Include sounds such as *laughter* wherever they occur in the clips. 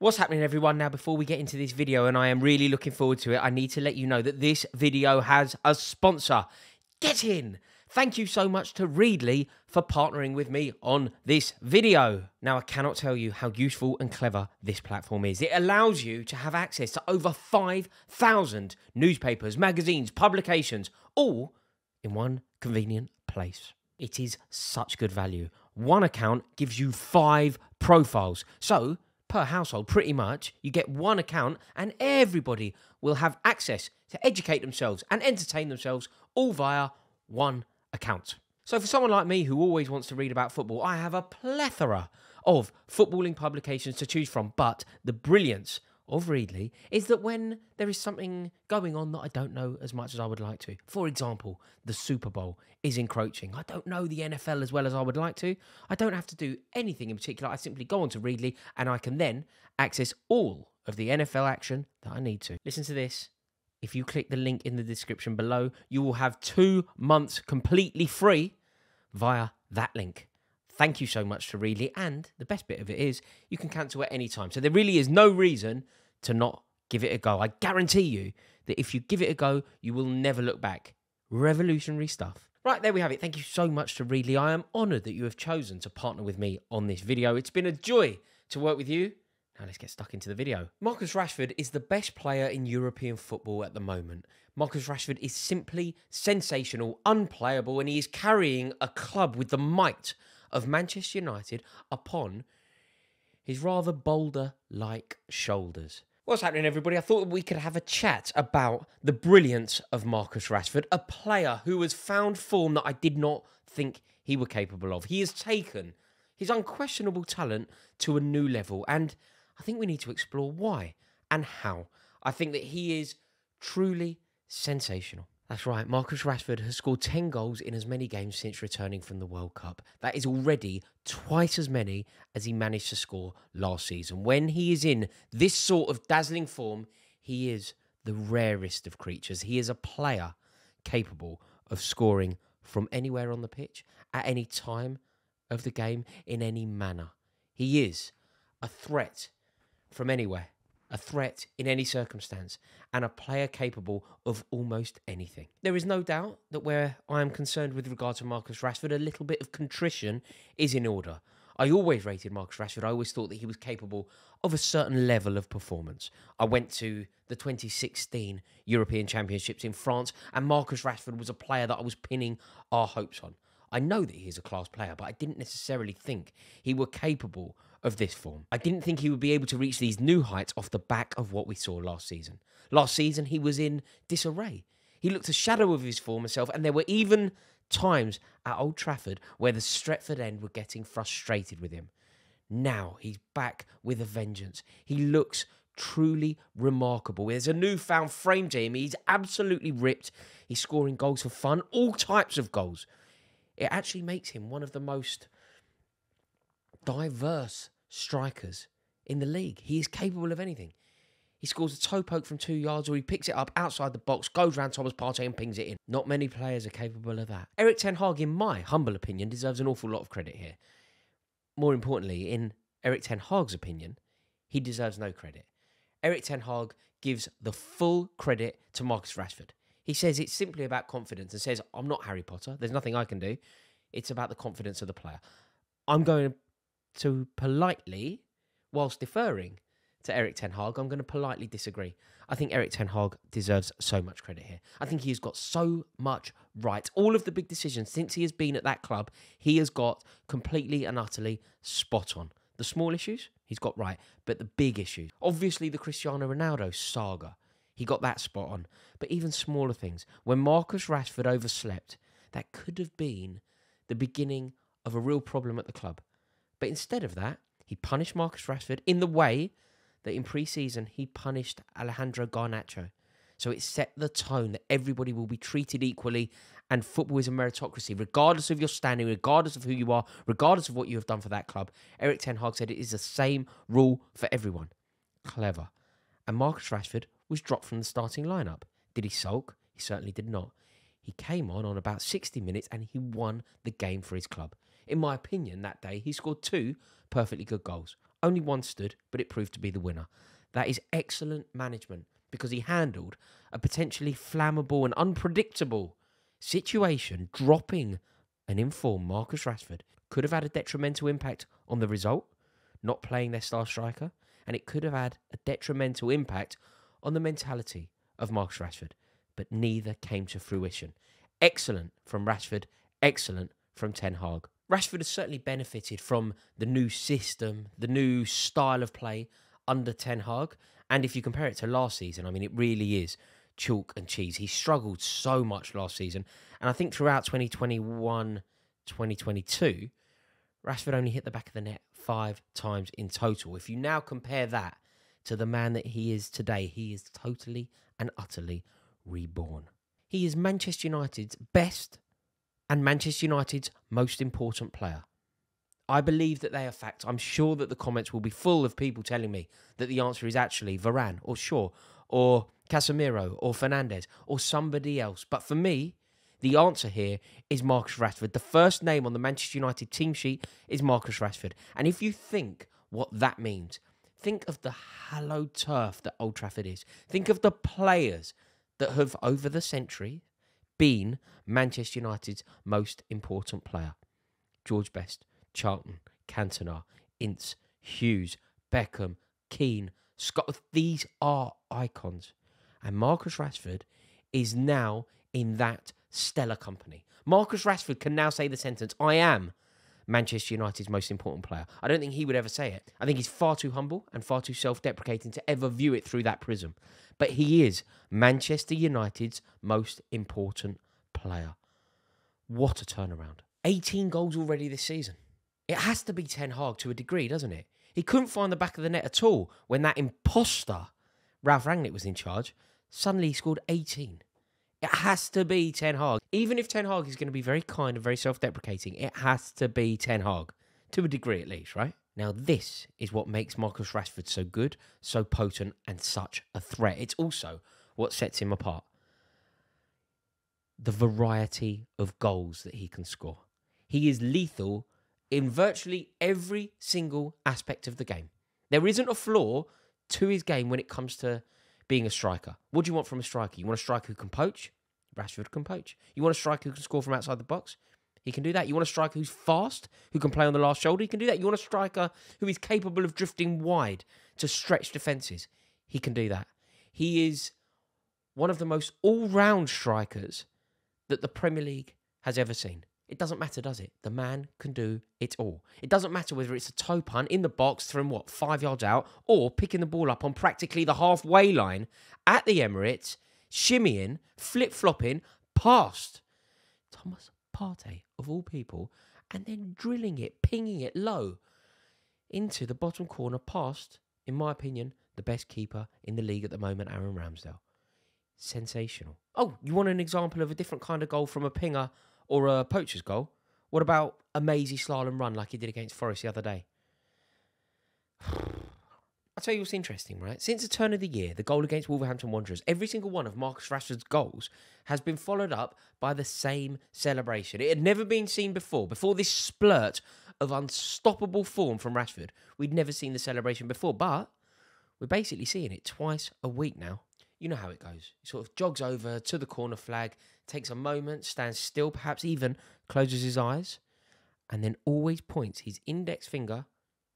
What's happening, everyone? Now, before we get into this video, and I am really looking forward to it, I need to let you know that this video has a sponsor. Get in! Thank you so much to Readly for partnering with me on this video. Now, I cannot tell you how useful and clever this platform is. It allows you to have access to over 5,000 newspapers, magazines, publications, all in one convenient place. It is such good value. One account gives you five profiles. So, per household, pretty much, you get one account and everybody will have access to educate themselves and entertain themselves all via one account. So, for someone like me who always wants to read about football, I have a plethora of footballing publications to choose from. But the brilliance of Readly is that when there is something going on that I don't know as much as I would like to, for example, the Super Bowl is encroaching. I don't know the NFL as well as I would like to. I don't have to do anything in particular. I simply go onto Readly and I can then access all of the NFL action that I need to. Listen to this. If you click the link in the description below, you will have two months completely free via that link. Thank you so much to Readly. And the best bit of it is you can cancel at any time. So there really is no reason to not give it a go. I guarantee you that if you give it a go, you will never look back. Revolutionary stuff. Right, there we have it. Thank you so much to Readly. I am honoured that you have chosen to partner with me on this video. It's been a joy to work with you. Now let's get stuck into the video. Marcus Rashford is the best player in European football at the moment. Marcus Rashford is simply sensational, unplayable, and he is carrying a club with the might of Manchester United upon his rather boulder like shoulders. What's happening, everybody? I thought we could have a chat about the brilliance of Marcus Rashford, a player who has found form that I did not think he were capable of. He has taken his unquestionable talent to a new level, and I think we need to explore why and how. I think that he is truly sensational. That's right, Marcus Rashford has scored 10 goals in as many games since returning from the World Cup. That is already twice as many as he managed to score last season. When he is in this sort of dazzling form, he is the rarest of creatures. He is a player capable of scoring from anywhere on the pitch, at any time of the game, in any manner. He is a threat from anywhere a threat in any circumstance, and a player capable of almost anything. There is no doubt that where I am concerned with regard to Marcus Rashford, a little bit of contrition is in order. I always rated Marcus Rashford. I always thought that he was capable of a certain level of performance. I went to the 2016 European Championships in France, and Marcus Rashford was a player that I was pinning our hopes on. I know that he is a class player, but I didn't necessarily think he were capable of this form. I didn't think he would be able to reach these new heights off the back of what we saw last season. Last season, he was in disarray. He looked a shadow of his former self, and there were even times at Old Trafford where the Stretford end were getting frustrated with him. Now he's back with a vengeance. He looks truly remarkable. There's a newfound frame to him. He's absolutely ripped. He's scoring goals for fun, all types of goals. It actually makes him one of the most diverse strikers in the league. He is capable of anything. He scores a toe poke from two yards or he picks it up outside the box, goes round Thomas Partey and pings it in. Not many players are capable of that. Erik Ten Hag, in my humble opinion, deserves an awful lot of credit here. More importantly, in Erik Ten Hag's opinion, he deserves no credit. Erik Ten Hag gives the full credit to Marcus Rashford. He says it's simply about confidence and says, I'm not Harry Potter. There's nothing I can do. It's about the confidence of the player. I'm going to politely, whilst deferring to Erik Ten Hag, I'm going to politely disagree. I think Erik Ten Hag deserves so much credit here. I think he has got so much right. All of the big decisions since he has been at that club, he has got completely and utterly spot on. The small issues, he's got right, but the big issues, obviously the Cristiano Ronaldo saga, he got that spot on. But even smaller things, when Marcus Rashford overslept, that could have been the beginning of a real problem at the club. But instead of that, he punished Marcus Rashford in the way that in pre season he punished Alejandro Garnacho. So it set the tone that everybody will be treated equally and football is a meritocracy, regardless of your standing, regardless of who you are, regardless of what you have done for that club. Erik Ten Hag said it is the same rule for everyone. Clever. And Marcus Rashford was dropped from the starting lineup. Did he sulk? He certainly did not. He came on on about 60 minutes and he won the game for his club. In my opinion, that day he scored two perfectly good goals. Only one stood, but it proved to be the winner. That is excellent management because he handled a potentially flammable and unpredictable situation, dropping an informed Marcus Rashford. Could have had a detrimental impact on the result, not playing their star striker, and it could have had a detrimental impact on the mentality of Marcus Rashford, but neither came to fruition. Excellent from Rashford, excellent from Ten Hag. Rashford has certainly benefited from the new system, the new style of play under Ten Hag. And if you compare it to last season, I mean, it really is chalk and cheese. He struggled so much last season. And I think throughout 2021, 2022, Rashford only hit the back of the net five times in total. If you now compare that to the man that he is today, he is totally and utterly reborn. He is Manchester United's best and Manchester United's most important player. I believe that they are facts. I'm sure that the comments will be full of people telling me that the answer is actually Varane or Shaw or Casemiro or Fernandes or somebody else. But for me, the answer here is Marcus Rashford. The first name on the Manchester United team sheet is Marcus Rashford. And if you think what that means, think of the hallowed turf that Old Trafford is. Think of the players that have, over the century, been Manchester United's most important player. George Best, Charlton, Cantona, Ince, Hughes, Beckham, Keane, Scott. These are icons. And Marcus Rashford is now in that stellar company. Marcus Rashford can now say the sentence, I am Manchester United's most important player. I don't think he would ever say it. I think he's far too humble and far too self deprecating to ever view it through that prism. But he is Manchester United's most important player. What a turnaround. 18 goals already this season. It has to be Ten Hag to a degree, doesn't it? He couldn't find the back of the net at all when that imposter, Ralf Rangnick, was in charge. Suddenly he scored 18. It has to be Ten Hag. Even if Ten Hag is going to be very kind and very self deprecating, it has to be Ten Hag. To a degree at least, right? Now, this is what makes Marcus Rashford so good, so potent, and such a threat. It's also what sets him apart. The variety of goals that he can score. He is lethal in virtually every single aspect of the game. There isn't a flaw to his game when it comes to being a striker. What do you want from a striker? You want a striker who can poach? Rashford can poach. You want a striker who can score from outside the box? He can do that. You want a striker who's fast, who can play on the last shoulder? He can do that. You want a striker who is capable of drifting wide to stretch defences? He can do that. He is one of the most all round strikers that the Premier League has ever seen. It doesn't matter, does it? The man can do it all. It doesn't matter whether it's a toe punt in the box from what, five yards out, or picking the ball up on practically the halfway line at the Emirates, shimmying, flip flopping past Thomas Partey, of all people, and then drilling it, pinging it low into the bottom corner past, in my opinion, the best keeper in the league at the moment, Aaron Ramsdale. Sensational. Oh, you want an example of a different kind of goal from a pinger or a poacher's goal? What about a mazy slalom run like he did against Forest the other day? *sighs* I'll tell you what's interesting, right? Since the turn of the year, the goal against Wolverhampton Wanderers, every single one of Marcus Rashford's goals has been followed up by the same celebration. It had never been seen before. Before this splurt of unstoppable form from Rashford, we'd never seen the celebration before, but we're basically seeing it twice a week now. You know how it goes. He sort of jogs over to the corner flag, takes a moment, stands still, perhaps even closes his eyes, and then always points his index finger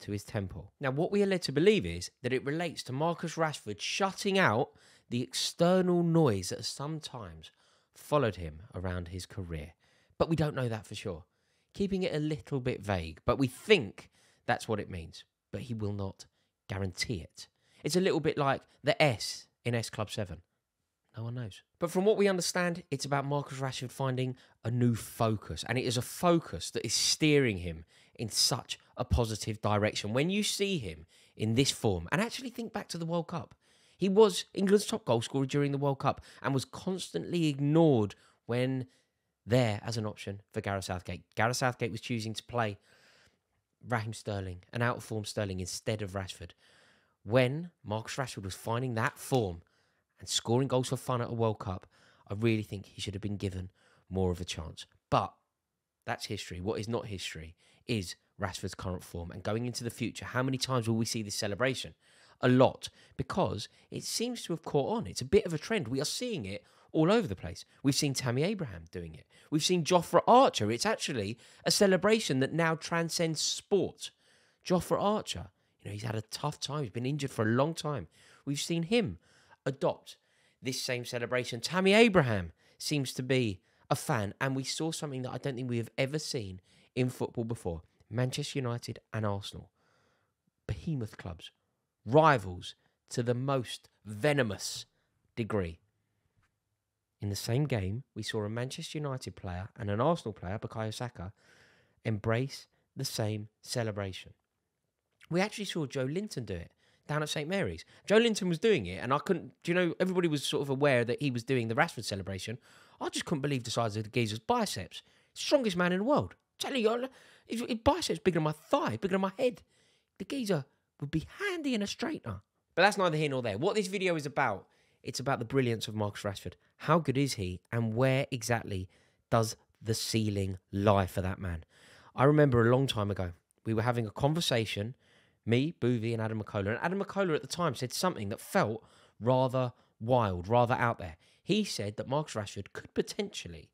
to his temple. Now, what we are led to believe is that it relates to Marcus Rashford shutting out the external noise that sometimes followed him around his career. But we don't know that for sure. Keeping it a little bit vague, but we think that's what it means. But he will not guarantee it. It's a little bit like the S in S Club 7. No one knows. But from what we understand, it's about Marcus Rashford finding a new focus. And it is a focus that is steering him in such a positive direction. When you see him in this form, and actually think back to the World Cup, he was England's top goal scorer during the World Cup and was constantly ignored when there as an option for Gareth Southgate. Gareth Southgate was choosing to play Raheem Sterling, an out of form Sterling, instead of Rashford. When Marcus Rashford was finding that form and scoring goals for fun at a World Cup, I really think he should have been given more of a chance. But that's history. What is not history is Rashford's current form and going into the future, how many times will we see this celebration? A lot, because it seems to have caught on. It's a bit of a trend. We are seeing it all over the place. We've seen Tammy Abraham doing it. We've seen Jofra Archer. It's actually a celebration that now transcends sport. Jofra Archer, you know, he's had a tough time. He's been injured for a long time. We've seen him adopt this same celebration. Tammy Abraham seems to be a fan, and we saw something that I don't think we have ever seen in football before. Manchester United and Arsenal, behemoth clubs, rivals to the most venomous degree. In the same game, we saw a Manchester United player and an Arsenal player, Bukayo Saka, embrace the same celebration. We actually saw Joelinton do it down at St Mary's. Joelinton was doing it, and I couldn't. Do you know? Everybody was sort of aware that he was doing the Rashford celebration. I just couldn't believe the size of the geezer's biceps. Strongest man in the world. Tell you, his, his biceps bigger than my thigh, bigger than my head. The geezer would be handy in a straightener. But that's neither here nor there. What this video is about, it's about the brilliance of Marcus Rashford. How good is he, and where exactly does the ceiling lie for that man? I remember a long time ago, we were having a conversation me, Buvey, and Adam McKola. And Adam McKola at the time said something that felt rather wild, rather out there. He said that Marcus Rashford could potentially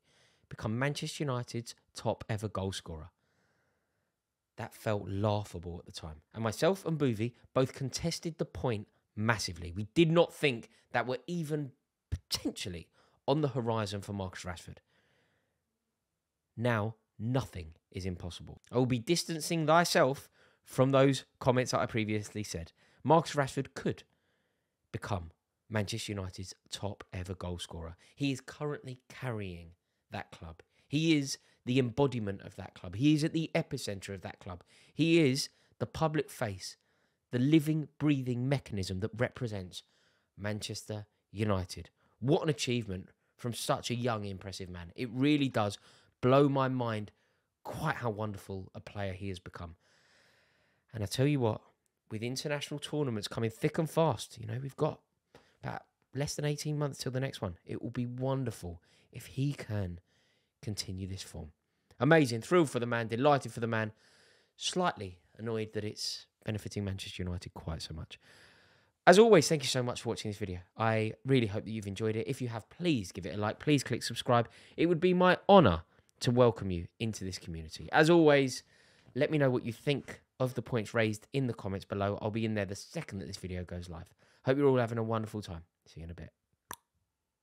become Manchester United's top ever goal scorer. That felt laughable at the time. And myself and Buvey both contested the point massively. We did not think that were even potentially on the horizon for Marcus Rashford. Now, nothing is impossible. I will be distancing thyself from those comments that I previously said. Marcus Rashford could become Manchester United's top ever goal scorer. He is currently carrying that club. He is the embodiment of that club. He is at the epicenter of that club. He is the public face, the living, breathing mechanism that represents Manchester United. What an achievement from such a young, impressive man. It really does blow my mind quite how wonderful a player he has become. And I tell you what, with international tournaments coming thick and fast, you know, we've got about less than 18 months till the next one. It will be wonderful if he can continue this form. Amazing. Thrilled for the man, delighted for the man, slightly annoyed that it's benefiting Manchester United quite so much. As always, thank you so much for watching this video. I really hope that you've enjoyed it. If you have, please give it a like. Please click subscribe. It would be my honour to welcome you into this community. As always, let me know what you think of the points raised in the comments below. I'll be in there the second that this video goes live. Hope you're all having a wonderful time. See you in a bit.